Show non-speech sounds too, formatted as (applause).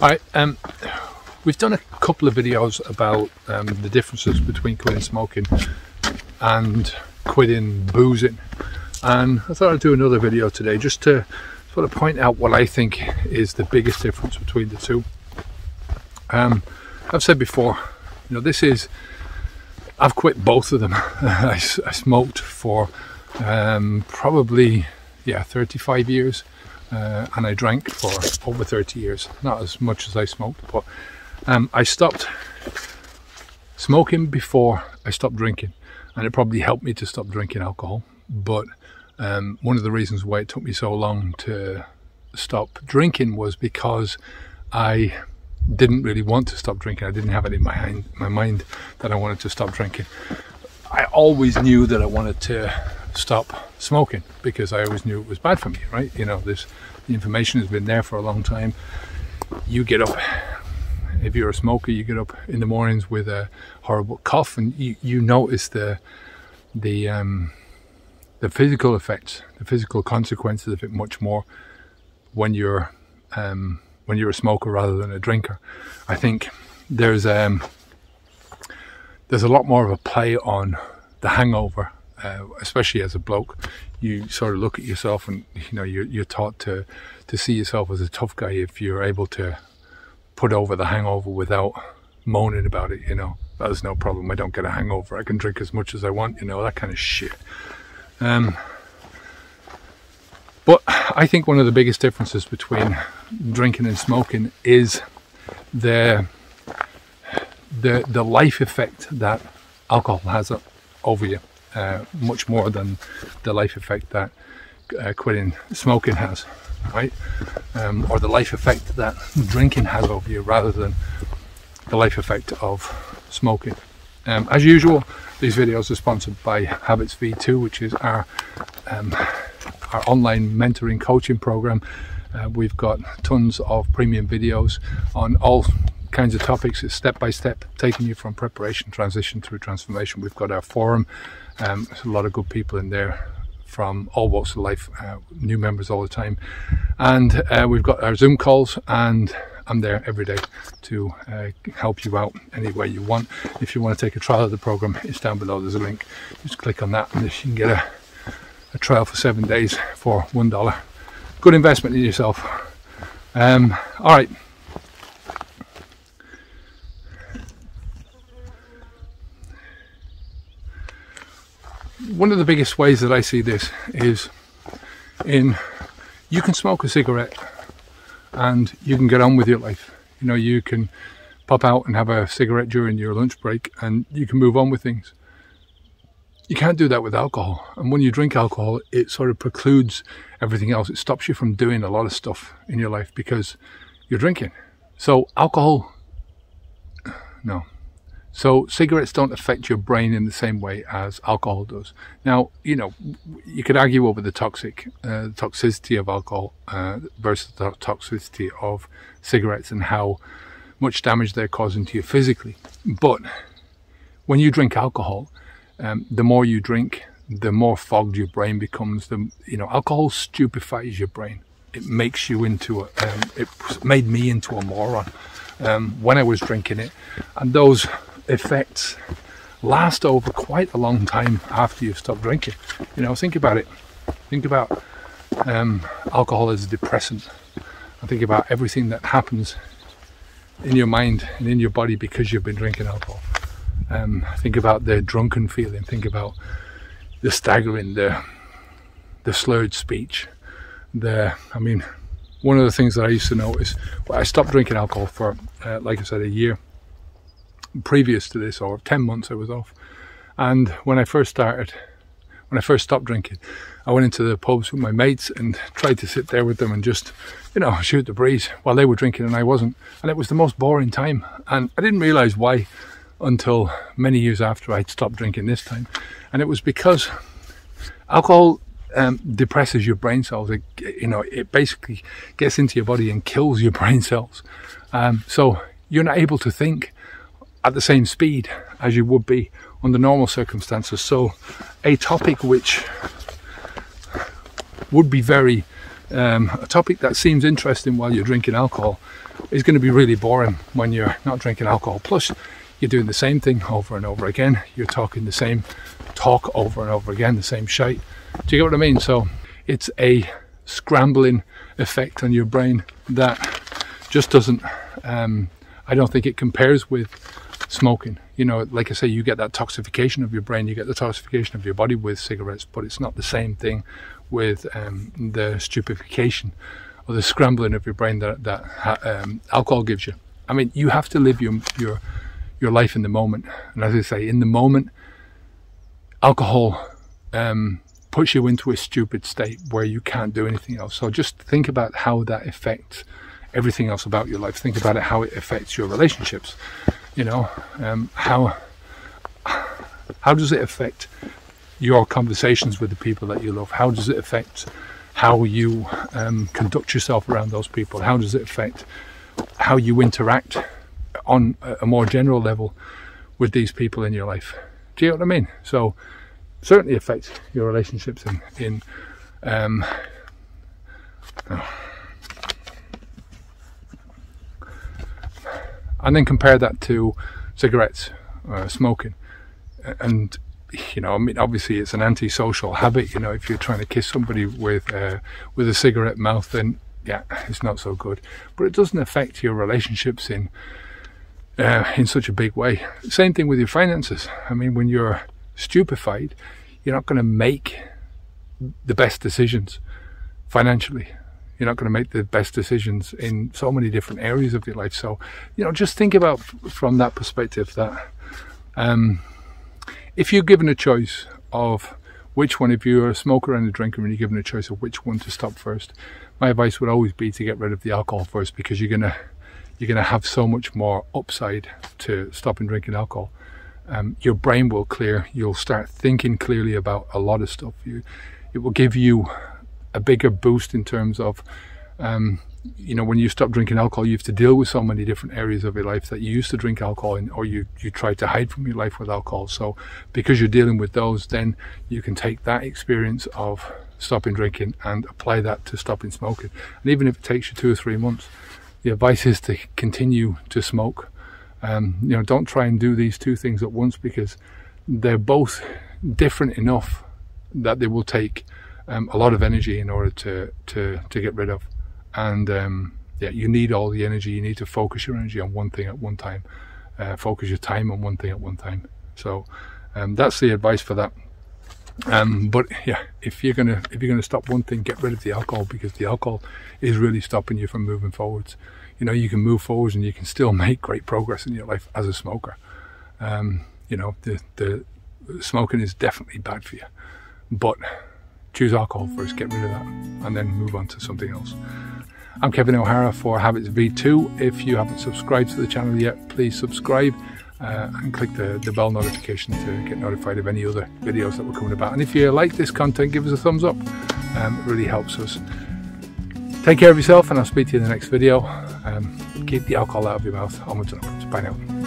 All right, um, we've done a couple of videos about um, the differences between quitting smoking and quitting boozing. And I thought I'd do another video today just to sort of point out what I think is the biggest difference between the two. Um, I've said before, you know, this is, I've quit both of them. (laughs) I, I smoked for um, probably, yeah, 35 years uh, and I drank for over 30 years. Not as much as I smoked, but um, I stopped smoking before I stopped drinking, and it probably helped me to stop drinking alcohol. But um, one of the reasons why it took me so long to stop drinking was because I didn't really want to stop drinking. I didn't have it in my my mind that I wanted to stop drinking. I always knew that I wanted to stop smoking because I always knew it was bad for me, right? You know, this the information has been there for a long time. You get up, if you're a smoker, you get up in the mornings with a horrible cough, and you, you notice the the um, the physical effects, the physical consequences of it much more when you're um, when you're a smoker rather than a drinker. I think there's um, there's a lot more of a play on the hangover uh, especially as a bloke, you sort of look at yourself and you know you're, you're taught to to see yourself as a tough guy if you're able to put over the hangover without moaning about it. You know, that's no problem. I don't get a hangover. I can drink as much as I want. You know, that kind of shit. Um, but I think one of the biggest differences between drinking and smoking is the the the life effect that alcohol has over you uh, much more than the life effect that uh, quitting smoking has, right? Um, or the life effect that drinking has over you rather than the life effect of smoking. Um, as usual, these videos are sponsored by Habits V2, which is our um, our online mentoring coaching program. Uh, we've got tons of premium videos on all kinds of topics. It's step by step, taking you from preparation, transition through transformation. We've got our forum. Um, there's a lot of good people in there from all walks of life, uh, new members all the time. And uh, we've got our Zoom calls, and I'm there every day to uh, help you out any way you want. If you want to take a trial of the program, it's down below. There's a link. Just click on that, and you can get a, a trial for seven days for one dollar. Good investment in yourself. Um, all right. One of the biggest ways that I see this is in you can smoke a cigarette and you can get on with your life. You know, you can pop out and have a cigarette during your lunch break and you can move on with things. You can't do that with alcohol. And when you drink alcohol, it sort of precludes everything else. It stops you from doing a lot of stuff in your life because you're drinking. So, alcohol, no, so cigarettes don't affect your brain in the same way as alcohol does. Now, you know, you could argue over the toxic uh, toxicity of alcohol uh, versus the toxicity of cigarettes and how much damage they're causing to you physically. But when you drink alcohol, um, the more you drink, the more fogged your brain becomes. The you know, alcohol stupefies your brain. It makes you into a. Um, it made me into a moron um, when I was drinking it, and those effects last over quite a long time after you've stopped drinking. You know, think about it. Think about um, alcohol as a depressant. I think about everything that happens in your mind and in your body because you've been drinking alcohol. Um, think about the drunken feeling. Think about the staggering, the the slurred speech. The, I mean, one of the things that I used to notice. Well, I stopped drinking alcohol for, uh, like I said, a year previous to this, or 10 months I was off. And when I first started, when I first stopped drinking, I went into the pubs with my mates and tried to sit there with them and just, you know, shoot the breeze while they were drinking and I wasn't. And it was the most boring time. And I didn't realize why until many years after I'd stopped drinking this time. And it was because alcohol um, depresses your brain cells. It, you know, it basically gets into your body and kills your (laughs) brain cells. Um, so you're not able to think at the same speed as you would be under normal circumstances. So, a topic which would be very um, a topic that seems interesting while you're drinking alcohol is going to be really boring when you're not drinking alcohol. Plus, you're doing the same thing over and over again. You're talking the same talk over and over again, the same shite. Do you get what I mean? So it's a scrambling effect on your brain that just doesn't, um, I don't think it compares with smoking. You know, like I say, you get that toxification of your brain, you get the toxification of your body with cigarettes, but it's not the same thing with um, the stupefaction or the scrambling of your brain that, that um, alcohol gives you. I mean, you have to live your, your, your life in the moment. And as I say, in the moment, alcohol um, puts you into a stupid state where you can't do anything else. So just think about how that affects everything else about your life. Think about it, how it affects your relationships. You know, um, how how does it affect your conversations with the people that you love? How does it affect how you um, conduct yourself around those people? How does it affect how you interact on a more general level with these people in your life? Do you know what I mean? So certainly affects your relationships in in um, oh. And then compare that to cigarettes, uh, smoking, and you know, I mean, obviously it's an antisocial habit. You know, if you're trying to kiss somebody with uh, with a cigarette mouth, then yeah, it's not so good. But it doesn't affect your relationships in uh, in such a big way. Same thing with your finances. I mean, when you're stupefied, you're not going to make the best decisions financially. You're not going to make the best decisions in so many different areas of your life. So, you know, just think about from that perspective that. Um, if you're given a choice of which one, if you're a smoker and a drinker and you're given a choice of which one to stop first, my advice would always be to get rid of the alcohol first because you're gonna you're gonna have so much more upside to stopping drinking alcohol. Um, your brain will clear. You'll start thinking clearly about a lot of stuff. You, it will give you a bigger boost in terms of um, you know, when you stop drinking alcohol, you have to deal with so many different areas of your life that you used to drink alcohol in, or you, you tried to hide from your life with alcohol. So because you're dealing with those, then you can take that experience of stopping drinking and apply that to stopping smoking. And even if it takes you two or three months, the advice is to continue to smoke. Um, you know, don't try and do these two things at once because they're both different enough that they will take um, a lot of energy in order to, to, to get rid of and um, yeah, you need all the energy. You need to focus your energy on one thing at one time. Uh, focus your time on one thing at one time. So um, that's the advice for that. Um, but yeah, if you're gonna if you're gonna stop one thing, get rid of the alcohol because the alcohol is really stopping you from moving forwards. You know, you can move forwards and you can still (laughs) make great progress in your life as a smoker. Um, you know, the the smoking is definitely bad for you, but choose alcohol first, get rid of that, and then move on to something else. I'm Kevin O'Hara for Habits V2. If you haven't subscribed to the channel yet, please subscribe uh, and click the, the bell notification to get notified of any other videos that we're coming about. And if you like this content, give us a thumbs up. Um, it really helps us. Take care of yourself and I'll speak to you in the next video. Um, keep the alcohol out of your mouth. Onwards and upwards. Bye now.